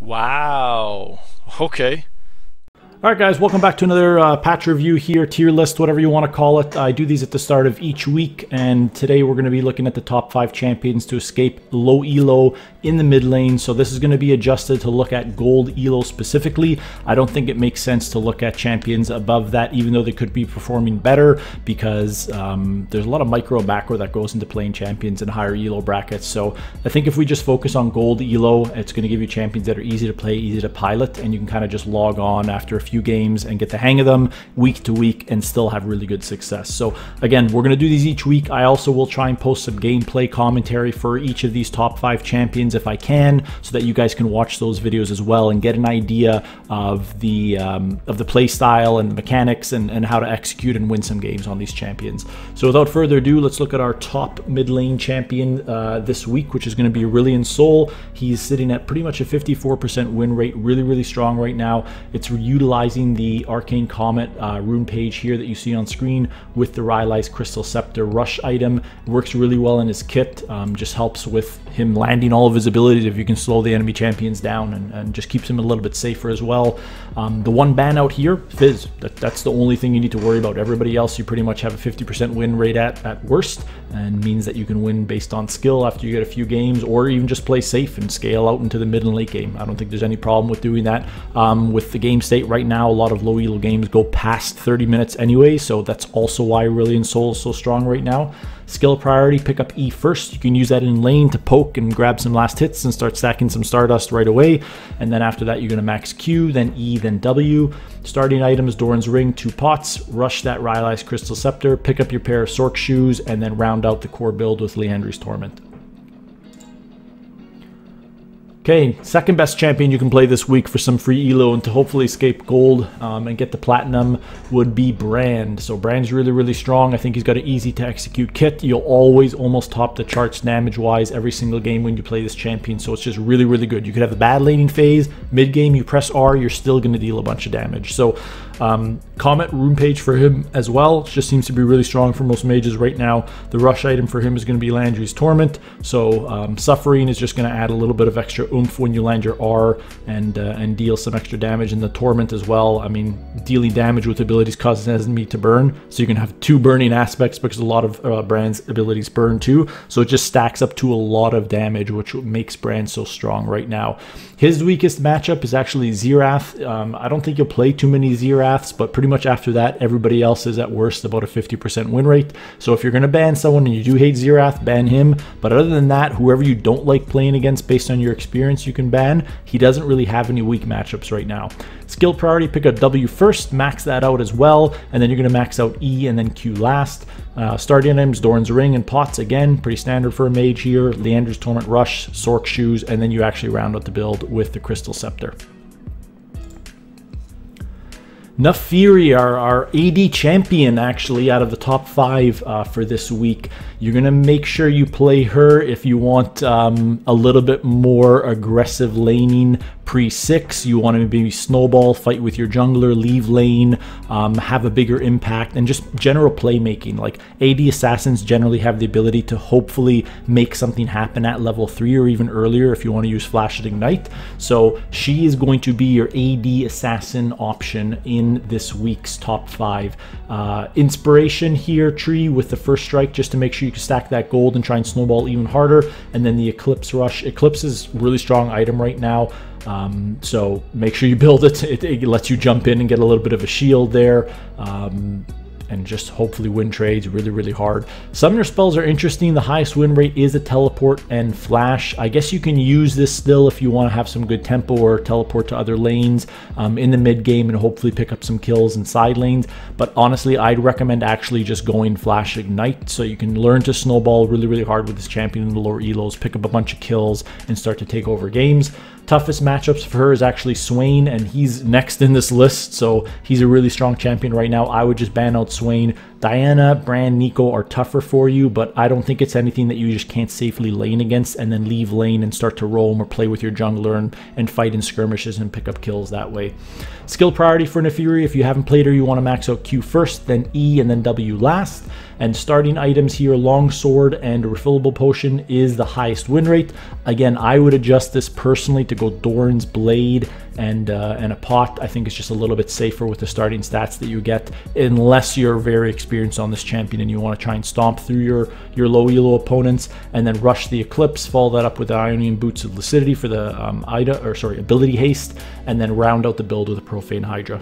Wow. Okay. Alright guys, welcome back to another uh, patch review here, tier list, whatever you want to call it. I do these at the start of each week, and today we're going to be looking at the top 5 champions to escape low elo in the mid lane. So this is going to be adjusted to look at gold elo specifically. I don't think it makes sense to look at champions above that, even though they could be performing better, because um, there's a lot of micro macro that goes into playing champions in higher elo brackets. So I think if we just focus on gold elo, it's going to give you champions that are easy to play, easy to pilot, and you can kind of just log on after a few games and get the hang of them week to week and still have really good success. So again, we're going to do these each week. I also will try and post some gameplay commentary for each of these top five champions if I can, so that you guys can watch those videos as well and get an idea of the um, of the play style and the mechanics and, and how to execute and win some games on these champions. So without further ado, let's look at our top mid lane champion uh, this week, which is going to be Aurelion Sol. He's sitting at pretty much a 54% win rate, really, really strong right now. It's utilized utilizing the Arcane Comet uh, rune page here that you see on screen with the Rylai's Crystal Scepter rush item. It works really well in his kit, um, just helps with him landing all of his abilities if you can slow the enemy champions down and, and just keeps him a little bit safer as well. Um, the one ban out here, Fizz, that, that's the only thing you need to worry about. Everybody else you pretty much have a 50% win rate at, at worst and means that you can win based on skill after you get a few games or even just play safe and scale out into the mid and late game. I don't think there's any problem with doing that. Um, with the game state right now, a lot of low elo games go past 30 minutes anyway, so that's also why Aurelion Sol is so strong right now. Skill priority, pick up E first. You can use that in lane to poke and grab some last hits and start stacking some Stardust right away. And then after that, you're going to max Q, then E, then W. Starting items, Doran's Ring, two pots, rush that Rylai's Crystal Scepter, pick up your pair of Sorc shoes, and then round out the core build with Liandry's Torment. Okay, second best champion you can play this week for some free elo and to hopefully escape gold um, and get the platinum would be Brand. So Brand's really, really strong. I think he's got an easy to execute kit. You'll always almost top the charts damage-wise every single game when you play this champion. So it's just really, really good. You could have a bad laning phase. Mid-game, you press R, you're still going to deal a bunch of damage. So um, Comet rune page for him as well. Just seems to be really strong for most mages right now. The rush item for him is going to be Liandry's Torment. So um, Suffering is just going to add a little bit of extra oomph when you land your R and uh, and deal some extra damage. And the Torment as well. I mean, dealing damage with abilities causes enemy to burn. So you can have two burning aspects because a lot of uh, Brand's abilities burn too. So it just stacks up to a lot of damage, which makes Brand so strong right now. His weakest matchup is actually Xerath. Um, I don't think you'll play too many Xeraths, but pretty much after that, everybody else is at worst about a 50% win rate. So if you're going to ban someone and you do hate Xerath, ban him. But other than that, whoever you don't like playing against based on your experience, you can ban. He doesn't really have any weak matchups right now. Skill priority, pick up W first, max that out as well, and then you're going to max out E and then Q last. Uh, starting items, Doran's Ring and Pots, again, pretty standard for a mage here. Liandry's Torment Rush, Sorc Shoes, and then you actually round out the build with the Crystal Scepter. Naafiri, our, our AD champion, actually, out of the top five uh, for this week. You're going to make sure you play her if you want um, a little bit more aggressive laning pre-6. You want to maybe snowball, fight with your jungler, leave lane, um, have a bigger impact, and just general playmaking. Like AD assassins generally have the ability to hopefully make something happen at level 3 or even earlier if you want to use Flash at Ignite. So she is going to be your AD assassin option in this week's top 5. Uh, inspiration here, Tree with the first strike just to make sure you can stack that gold and try and snowball even harder. And then the Eclipse Rush. Eclipse is really strong item right now. Um, so make sure you build it. it. it. lets you jump in and get a little bit of a shield there. Um, and just hopefully win trades really, really hard. Summoner spells are interesting. The highest win rate is a teleport and flash. I guess you can use this still if you want to have some good tempo or teleport to other lanes um, in the mid game and hopefully pick up some kills in side lanes. But honestly, I'd recommend actually just going flash ignite so you can learn to snowball really, really hard with this champion in the lower elos, pick up a bunch of kills and start to take over games. Toughest matchups for her is actually Swain, and he's next in this list, so he's a really strong champion right now. I would just ban out Swain, Diana, Brand, Neeko are tougher for you, but I don't think it's anything that you just can't safely lane against and then leave lane and start to roam or play with your jungler and, and fight in skirmishes and pick up kills that way. Skill priority for Naafiri, if you haven't played her, you want to max out Q first, then E, and then W last. And starting items here, long sword and refillable potion is the highest win rate. Again, I would adjust this personally to go Doran's Blade and uh, and a pot. I think it's just a little bit safer with the starting stats that you get, unless you're very experienced on this champion and you want to try and stomp through your your low elo opponents and then rush the Eclipse. Follow that up with the Ionian Boots of Lucidity for the um, Ida or sorry ability haste, and then round out the build with a Profane Hydra.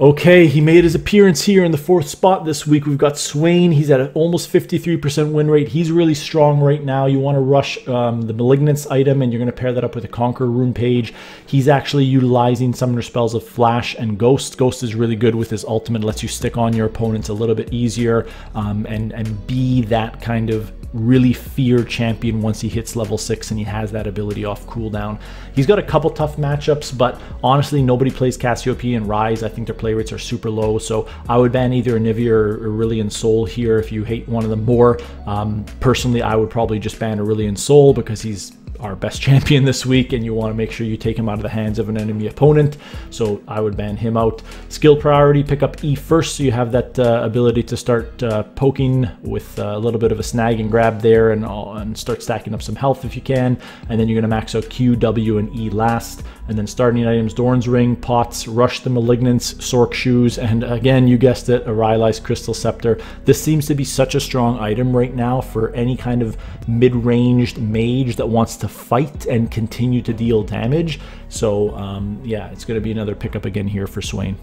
Okay, he made his appearance here in the fourth spot this week. We've got Swain. He's at an almost 53% win rate. He's really strong right now. You want to rush um, the Malignance item, and you're going to pair that up with a Conquer rune page. He's actually utilizing summoner spells of Flash and Ghost. Ghost is really good with his ultimate. Lets you stick on your opponents a little bit easier um, and, and be that kind of really fear champion once he hits level 6 and he has that ability off cooldown. He's got a couple tough matchups, but honestly, nobody plays Cassiopeia and Ryze. I think their play rates are super low, so I would ban either Anivia or Aurelion Sol here if you hate one of them more. Um, personally, I would probably just ban Aurelion Sol because he's our best champion this week and you want to make sure you take him out of the hands of an enemy opponent. So I would ban him out. Skill priority, pick up E first so you have that uh, ability to start uh, poking with uh, a little bit of a snag and grab there and, and start stacking up some health if you can. And then you're going to max out Q, W, and E last. And then starting items, Doran's Ring, Pots, Rush the Malignance, Sorc Shoes, and again, you guessed it, a Rylai's Crystal Scepter. This seems to be such a strong item right now for any kind of mid-ranged mage that wants to fight and continue to deal damage. So um, yeah, it's going to be another pickup again here for Swain.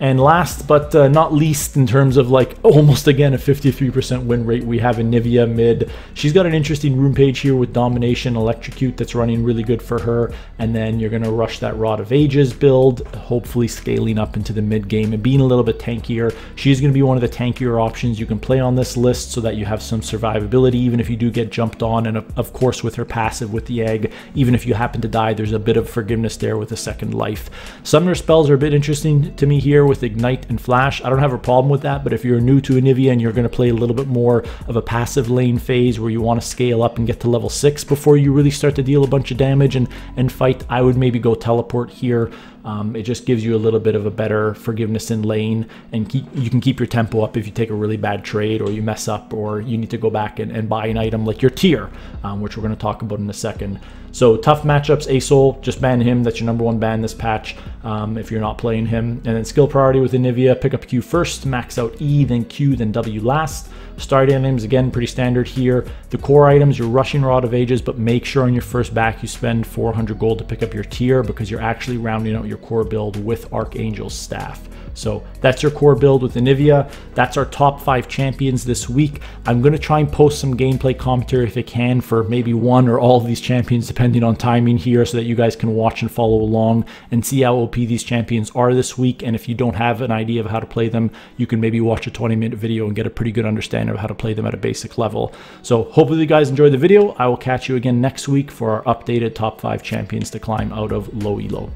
And last but uh, not least, in terms of like almost again a 53% win rate, we have Anivia mid. She's got an interesting rune page here with Domination, Electrocute that's running really good for her. And then you're going to rush that Rod of Ages build, hopefully scaling up into the mid game and being a little bit tankier. She's going to be one of the tankier options you can play on this list so that you have some survivability, even if you do get jumped on. And of course, with her passive with the egg, even if you happen to die, there's a bit of forgiveness there with a second life. Summoner spells are a bit interesting to me here with Ignite and Flash. I don't have a problem with that, but if you're new to Anivia and you're going to play a little bit more of a passive lane phase where you want to scale up and get to level 6 before you really start to deal a bunch of damage and, and fight, I would maybe go teleport here. Um, it just gives you a little bit of a better forgiveness in lane, and keep, you can keep your tempo up if you take a really bad trade or you mess up or you need to go back and, and buy an item like your Tear, um, which we're going to talk about in a second. So tough matchups, Asol, just ban him. That's your number one ban this patch um, if you're not playing him. And then skill priority with Anivia, pick up Q first, max out E, then Q, then W last. Start items, again, pretty standard here. The core items, you're rushing Rod of Ages, but make sure on your first back you spend 400 gold to pick up your Tear because you're actually rounding out your core build with Archangel's Staff. So that's your core build with Anivia. That's our top five champions this week. I'm going to try and post some gameplay commentary if I can for maybe one or all of these champions, depending on timing here, so that you guys can watch and follow along and see how OP these champions are this week. And if you don't have an idea of how to play them, you can maybe watch a 20 minute video and get a pretty good understanding of how to play them at a basic level. So hopefully you guys enjoyed the video. I will catch you again next week for our updated top five champions to climb out of low elo.